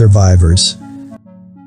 Survivors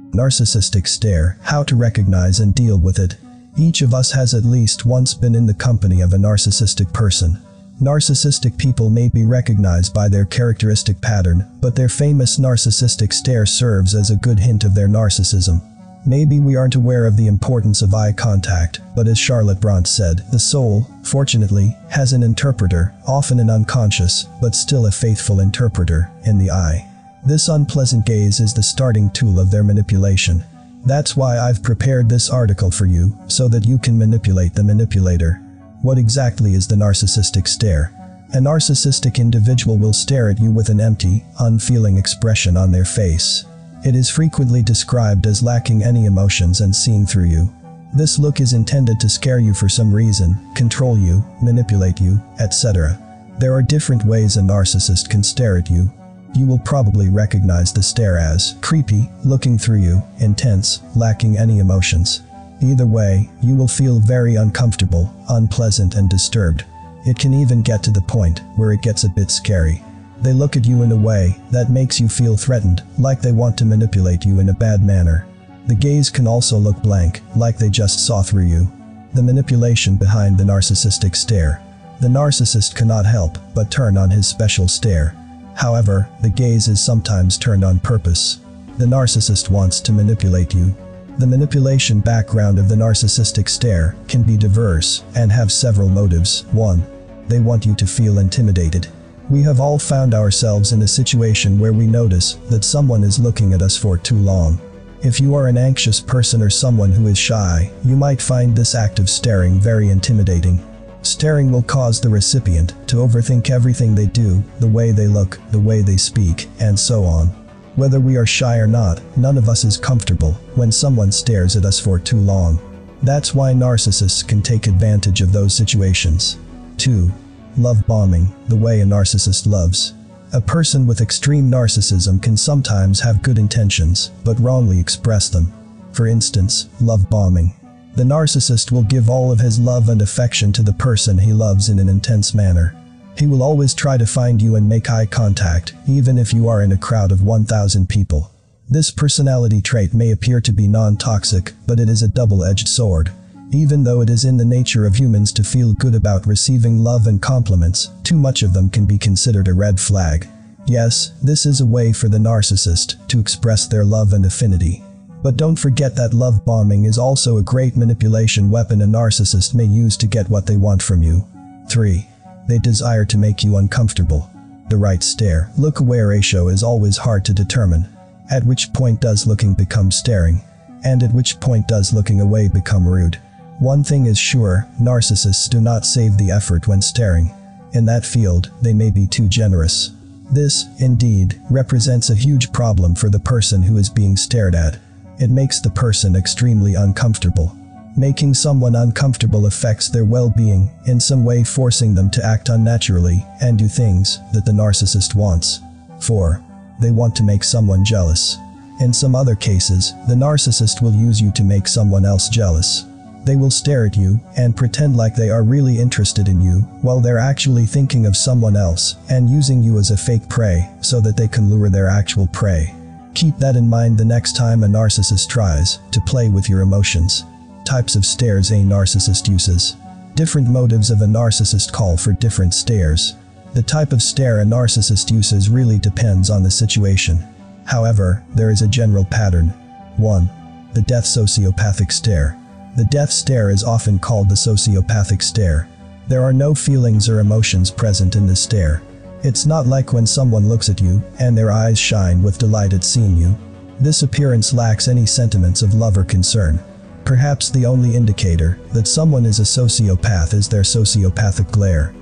Narcissistic stare, how to recognize and deal with it. Each of us has at least once been in the company of a narcissistic person. Narcissistic people may be recognized by their characteristic pattern, but their famous narcissistic stare serves as a good hint of their narcissism. Maybe we aren't aware of the importance of eye contact, but as Charlotte Bronte said, the soul, fortunately, has an interpreter, often an unconscious, but still a faithful interpreter, in the eye. This unpleasant gaze is the starting tool of their manipulation. That's why I've prepared this article for you, so that you can manipulate the manipulator. What exactly is the narcissistic stare? A narcissistic individual will stare at you with an empty, unfeeling expression on their face. It is frequently described as lacking any emotions and seeing through you. This look is intended to scare you for some reason, control you, manipulate you, etc. There are different ways a narcissist can stare at you, you will probably recognize the stare as creepy, looking through you, intense, lacking any emotions. Either way, you will feel very uncomfortable, unpleasant and disturbed. It can even get to the point where it gets a bit scary. They look at you in a way that makes you feel threatened, like they want to manipulate you in a bad manner. The gaze can also look blank, like they just saw through you. The manipulation behind the narcissistic stare. The narcissist cannot help but turn on his special stare, However, the gaze is sometimes turned on purpose. The narcissist wants to manipulate you. The manipulation background of the narcissistic stare can be diverse and have several motives. 1. They want you to feel intimidated. We have all found ourselves in a situation where we notice that someone is looking at us for too long. If you are an anxious person or someone who is shy, you might find this act of staring very intimidating. Staring will cause the recipient to overthink everything they do, the way they look, the way they speak, and so on. Whether we are shy or not, none of us is comfortable when someone stares at us for too long. That's why narcissists can take advantage of those situations. 2. Love bombing, the way a narcissist loves. A person with extreme narcissism can sometimes have good intentions, but wrongly express them. For instance, love bombing. The narcissist will give all of his love and affection to the person he loves in an intense manner. He will always try to find you and make eye contact, even if you are in a crowd of 1,000 people. This personality trait may appear to be non-toxic, but it is a double-edged sword. Even though it is in the nature of humans to feel good about receiving love and compliments, too much of them can be considered a red flag. Yes, this is a way for the narcissist to express their love and affinity. But don't forget that love bombing is also a great manipulation weapon a narcissist may use to get what they want from you. 3. They desire to make you uncomfortable. The right stare, look away ratio is always hard to determine. At which point does looking become staring? And at which point does looking away become rude? One thing is sure, narcissists do not save the effort when staring. In that field, they may be too generous. This, indeed, represents a huge problem for the person who is being stared at. It makes the person extremely uncomfortable. Making someone uncomfortable affects their well-being, in some way forcing them to act unnaturally and do things that the narcissist wants. 4. They want to make someone jealous. In some other cases, the narcissist will use you to make someone else jealous. They will stare at you and pretend like they are really interested in you while they're actually thinking of someone else and using you as a fake prey so that they can lure their actual prey. Keep that in mind the next time a narcissist tries to play with your emotions. Types of stares a narcissist uses. Different motives of a narcissist call for different stares. The type of stare a narcissist uses really depends on the situation. However, there is a general pattern. 1. The death sociopathic stare. The death stare is often called the sociopathic stare. There are no feelings or emotions present in this stare. It's not like when someone looks at you and their eyes shine with delight at seeing you. This appearance lacks any sentiments of love or concern. Perhaps the only indicator that someone is a sociopath is their sociopathic glare.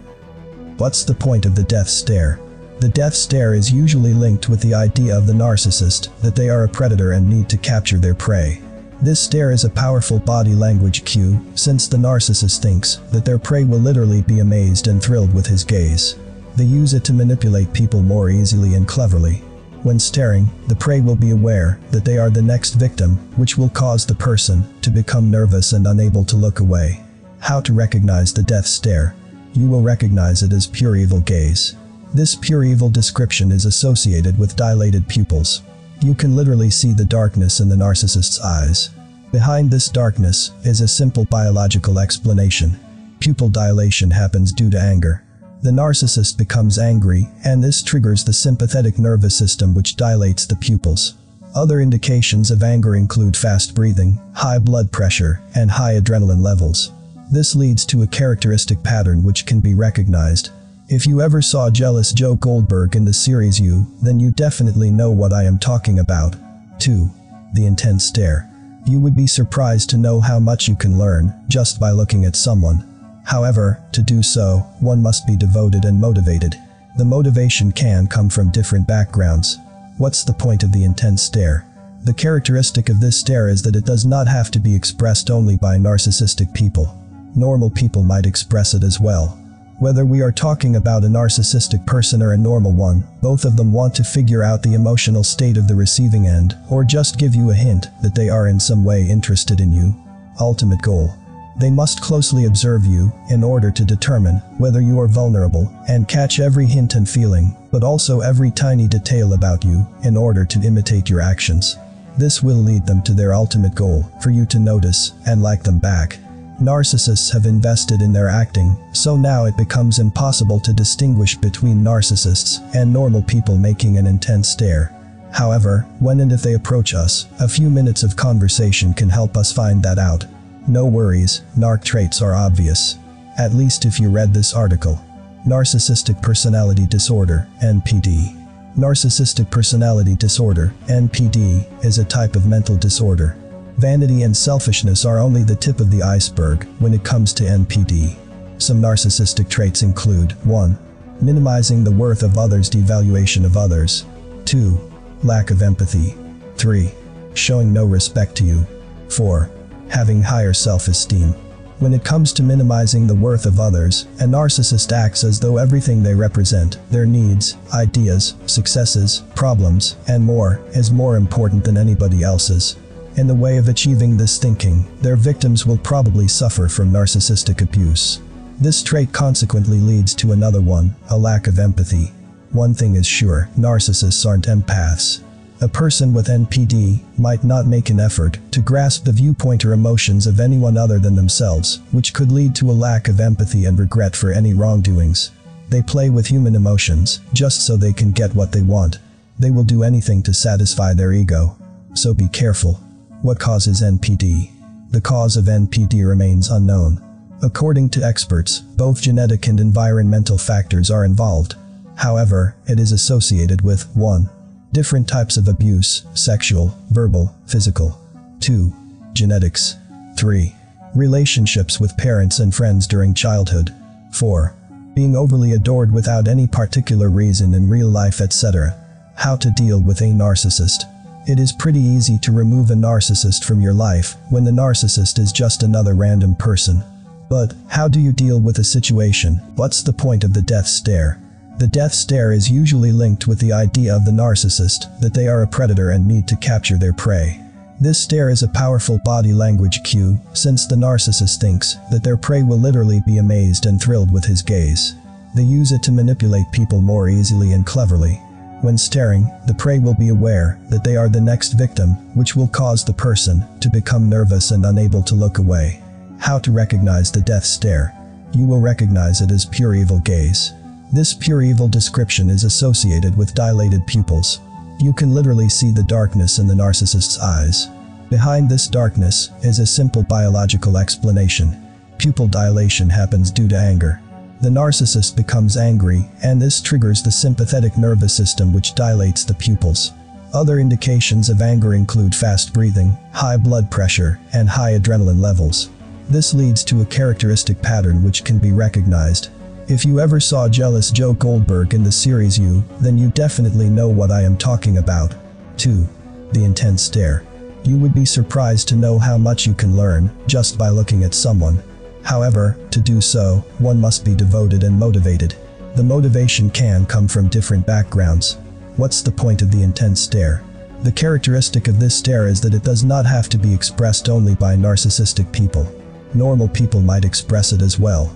What's the point of the death stare? The death stare is usually linked with the idea of the narcissist that they are a predator and need to capture their prey. This stare is a powerful body language cue, since the narcissist thinks that their prey will literally be amazed and thrilled with his gaze. They use it to manipulate people more easily and cleverly. When staring, the prey will be aware that they are the next victim, which will cause the person to become nervous and unable to look away. How to recognize the death stare. You will recognize it as pure evil gaze. This pure evil description is associated with dilated pupils. You can literally see the darkness in the narcissist's eyes. Behind this darkness is a simple biological explanation. Pupil dilation happens due to anger. The narcissist becomes angry, and this triggers the sympathetic nervous system which dilates the pupils. Other indications of anger include fast breathing, high blood pressure, and high adrenaline levels. This leads to a characteristic pattern which can be recognized. If you ever saw jealous Joe Goldberg in the series You, then you definitely know what I am talking about. 2. The intense stare. You would be surprised to know how much you can learn just by looking at someone. However, to do so, one must be devoted and motivated. The motivation can come from different backgrounds. What's the point of the intense stare? The characteristic of this stare is that it does not have to be expressed only by narcissistic people. Normal people might express it as well. Whether we are talking about a narcissistic person or a normal one, both of them want to figure out the emotional state of the receiving end, or just give you a hint that they are in some way interested in you. Ultimate goal. They must closely observe you in order to determine whether you are vulnerable and catch every hint and feeling, but also every tiny detail about you in order to imitate your actions. This will lead them to their ultimate goal, for you to notice and like them back. Narcissists have invested in their acting, so now it becomes impossible to distinguish between narcissists and normal people making an intense stare. However, when and if they approach us, a few minutes of conversation can help us find that out. No worries, narc traits are obvious. At least if you read this article. Narcissistic Personality Disorder, NPD. Narcissistic Personality Disorder, NPD, is a type of mental disorder. Vanity and selfishness are only the tip of the iceberg when it comes to NPD. Some narcissistic traits include 1. Minimizing the worth of others devaluation of others. 2. Lack of empathy. 3. Showing no respect to you. 4 having higher self-esteem. When it comes to minimizing the worth of others, a narcissist acts as though everything they represent, their needs, ideas, successes, problems, and more, is more important than anybody else's. In the way of achieving this thinking, their victims will probably suffer from narcissistic abuse. This trait consequently leads to another one, a lack of empathy. One thing is sure, narcissists aren't empaths. A person with NPD might not make an effort to grasp the viewpoint or emotions of anyone other than themselves, which could lead to a lack of empathy and regret for any wrongdoings. They play with human emotions just so they can get what they want. They will do anything to satisfy their ego. So be careful. What causes NPD? The cause of NPD remains unknown. According to experts, both genetic and environmental factors are involved. However, it is associated with 1 Different types of abuse, sexual, verbal, physical. 2. Genetics. 3. Relationships with parents and friends during childhood. 4. Being overly adored without any particular reason in real life etc. How to deal with a narcissist. It is pretty easy to remove a narcissist from your life when the narcissist is just another random person. But, how do you deal with a situation? What's the point of the death stare? The death stare is usually linked with the idea of the narcissist that they are a predator and need to capture their prey. This stare is a powerful body language cue, since the narcissist thinks that their prey will literally be amazed and thrilled with his gaze. They use it to manipulate people more easily and cleverly. When staring, the prey will be aware that they are the next victim, which will cause the person to become nervous and unable to look away. How to recognize the death stare. You will recognize it as pure evil gaze. This pure evil description is associated with dilated pupils. You can literally see the darkness in the narcissist's eyes. Behind this darkness is a simple biological explanation. Pupil dilation happens due to anger. The narcissist becomes angry, and this triggers the sympathetic nervous system which dilates the pupils. Other indications of anger include fast breathing, high blood pressure, and high adrenaline levels. This leads to a characteristic pattern which can be recognized if you ever saw jealous Joe Goldberg in the series You, then you definitely know what I am talking about. 2. The intense stare. You would be surprised to know how much you can learn just by looking at someone. However, to do so, one must be devoted and motivated. The motivation can come from different backgrounds. What's the point of the intense stare? The characteristic of this stare is that it does not have to be expressed only by narcissistic people. Normal people might express it as well.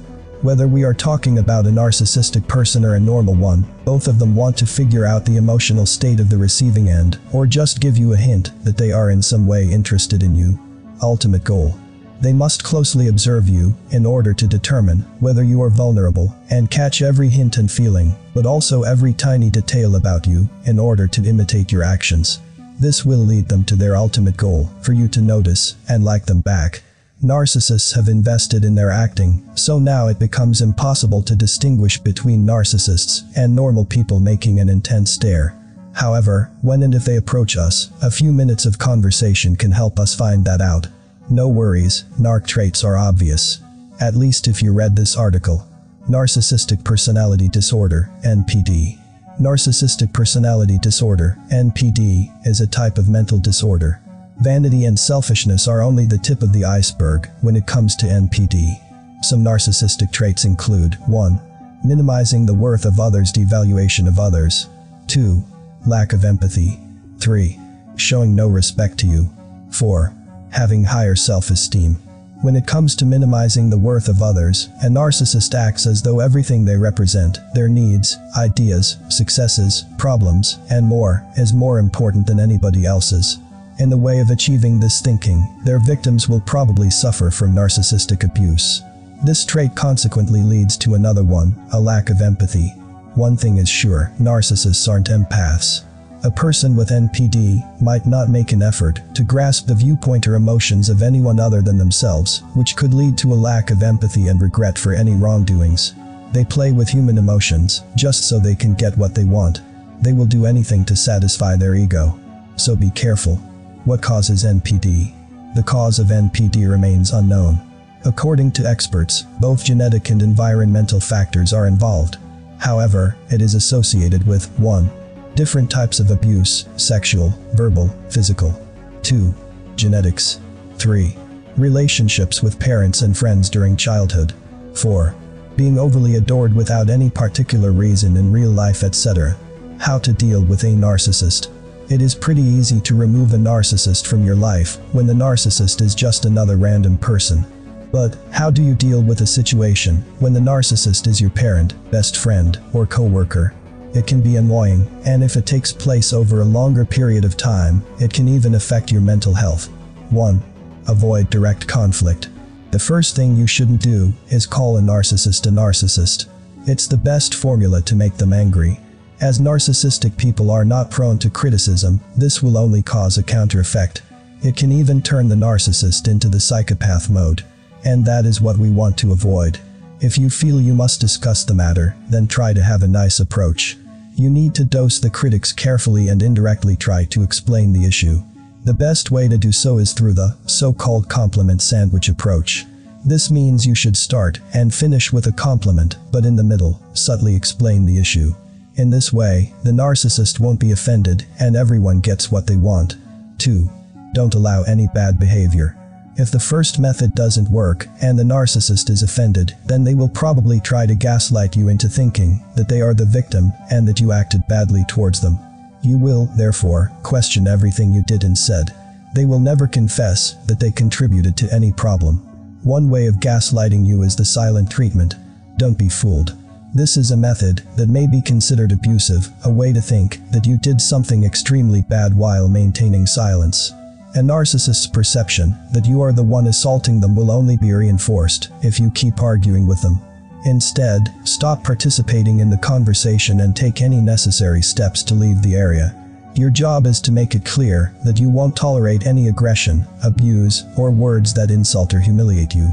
Whether we are talking about a narcissistic person or a normal one, both of them want to figure out the emotional state of the receiving end, or just give you a hint that they are in some way interested in you. Ultimate goal. They must closely observe you in order to determine whether you are vulnerable and catch every hint and feeling, but also every tiny detail about you in order to imitate your actions. This will lead them to their ultimate goal, for you to notice and like them back. Narcissists have invested in their acting, so now it becomes impossible to distinguish between narcissists and normal people making an intense stare. However, when and if they approach us, a few minutes of conversation can help us find that out. No worries, narc traits are obvious. At least if you read this article. Narcissistic Personality Disorder, NPD. Narcissistic Personality Disorder, NPD, is a type of mental disorder. Vanity and selfishness are only the tip of the iceberg when it comes to NPD. Some narcissistic traits include 1. Minimizing the worth of others devaluation of others. 2. Lack of empathy. 3. Showing no respect to you. 4. Having higher self-esteem. When it comes to minimizing the worth of others, a narcissist acts as though everything they represent, their needs, ideas, successes, problems, and more, is more important than anybody else's. In the way of achieving this thinking, their victims will probably suffer from narcissistic abuse. This trait consequently leads to another one, a lack of empathy. One thing is sure, narcissists aren't empaths. A person with NPD might not make an effort to grasp the viewpoint or emotions of anyone other than themselves, which could lead to a lack of empathy and regret for any wrongdoings. They play with human emotions, just so they can get what they want. They will do anything to satisfy their ego. So be careful. What causes NPD? The cause of NPD remains unknown. According to experts, both genetic and environmental factors are involved. However, it is associated with 1. Different types of abuse, sexual, verbal, physical. 2. Genetics. 3. Relationships with parents and friends during childhood. 4. Being overly adored without any particular reason in real life etc. How to deal with a narcissist. It is pretty easy to remove a narcissist from your life when the narcissist is just another random person. But how do you deal with a situation when the narcissist is your parent, best friend, or coworker? It can be annoying, and if it takes place over a longer period of time, it can even affect your mental health. 1. Avoid direct conflict. The first thing you shouldn't do is call a narcissist a narcissist. It's the best formula to make them angry. As narcissistic people are not prone to criticism, this will only cause a counter effect. It can even turn the narcissist into the psychopath mode. And that is what we want to avoid. If you feel you must discuss the matter, then try to have a nice approach. You need to dose the critics carefully and indirectly try to explain the issue. The best way to do so is through the so-called compliment sandwich approach. This means you should start and finish with a compliment, but in the middle, subtly explain the issue. In this way, the narcissist won't be offended and everyone gets what they want. 2. Don't allow any bad behavior. If the first method doesn't work and the narcissist is offended, then they will probably try to gaslight you into thinking that they are the victim and that you acted badly towards them. You will, therefore, question everything you did and said. They will never confess that they contributed to any problem. One way of gaslighting you is the silent treatment. Don't be fooled. This is a method that may be considered abusive, a way to think that you did something extremely bad while maintaining silence. A narcissist's perception that you are the one assaulting them will only be reinforced if you keep arguing with them. Instead, stop participating in the conversation and take any necessary steps to leave the area. Your job is to make it clear that you won't tolerate any aggression, abuse, or words that insult or humiliate you.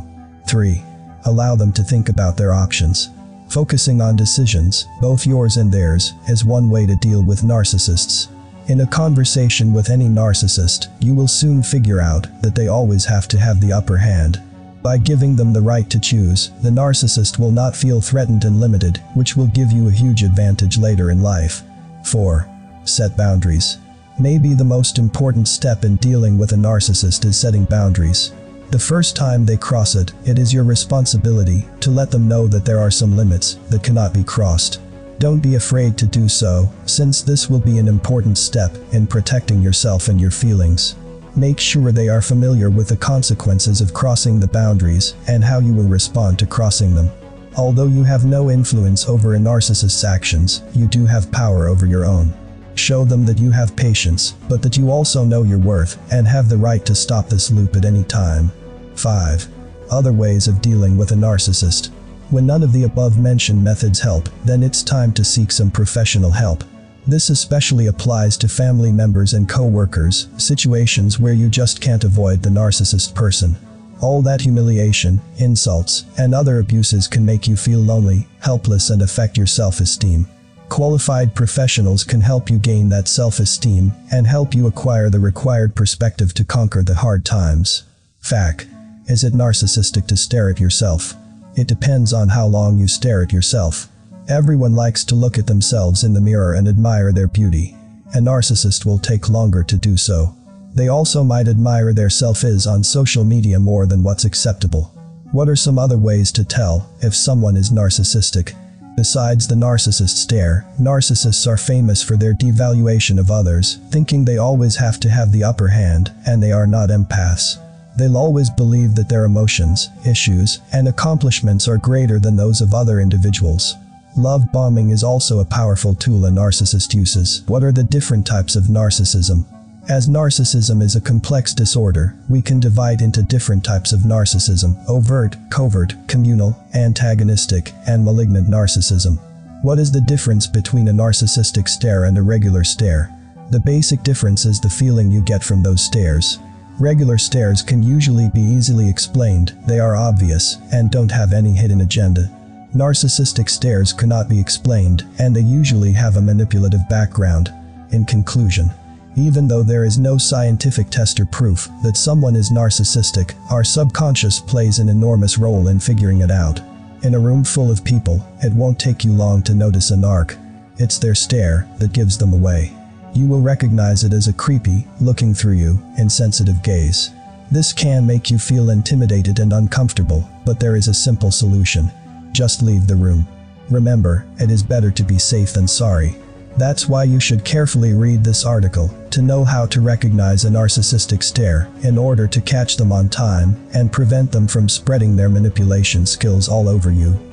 3. Allow them to think about their options. Focusing on decisions, both yours and theirs, is one way to deal with narcissists. In a conversation with any narcissist, you will soon figure out that they always have to have the upper hand. By giving them the right to choose, the narcissist will not feel threatened and limited, which will give you a huge advantage later in life. 4. Set boundaries. Maybe the most important step in dealing with a narcissist is setting boundaries. The first time they cross it, it is your responsibility to let them know that there are some limits that cannot be crossed. Don't be afraid to do so, since this will be an important step in protecting yourself and your feelings. Make sure they are familiar with the consequences of crossing the boundaries and how you will respond to crossing them. Although you have no influence over a narcissist's actions, you do have power over your own. Show them that you have patience, but that you also know your worth and have the right to stop this loop at any time. 5. Other ways of dealing with a narcissist. When none of the above mentioned methods help, then it's time to seek some professional help. This especially applies to family members and co-workers, situations where you just can't avoid the narcissist person. All that humiliation, insults, and other abuses can make you feel lonely, helpless and affect your self-esteem. Qualified professionals can help you gain that self-esteem and help you acquire the required perspective to conquer the hard times. Fact. Is it narcissistic to stare at yourself? It depends on how long you stare at yourself. Everyone likes to look at themselves in the mirror and admire their beauty. A narcissist will take longer to do so. They also might admire their self-is on social media more than what's acceptable. What are some other ways to tell if someone is narcissistic? Besides the narcissist stare, narcissists are famous for their devaluation of others, thinking they always have to have the upper hand, and they are not empaths. They'll always believe that their emotions, issues, and accomplishments are greater than those of other individuals. Love bombing is also a powerful tool a narcissist uses. What are the different types of narcissism? As narcissism is a complex disorder, we can divide into different types of narcissism, overt, covert, communal, antagonistic, and malignant narcissism. What is the difference between a narcissistic stare and a regular stare? The basic difference is the feeling you get from those stares. Regular stares can usually be easily explained, they are obvious, and don't have any hidden agenda. Narcissistic stares cannot be explained, and they usually have a manipulative background. In conclusion, even though there is no scientific test or proof that someone is narcissistic, our subconscious plays an enormous role in figuring it out. In a room full of people, it won't take you long to notice a narc. It's their stare that gives them away. You will recognize it as a creepy, looking through you, insensitive gaze. This can make you feel intimidated and uncomfortable, but there is a simple solution. Just leave the room. Remember, it is better to be safe than sorry. That's why you should carefully read this article to know how to recognize a narcissistic stare in order to catch them on time and prevent them from spreading their manipulation skills all over you.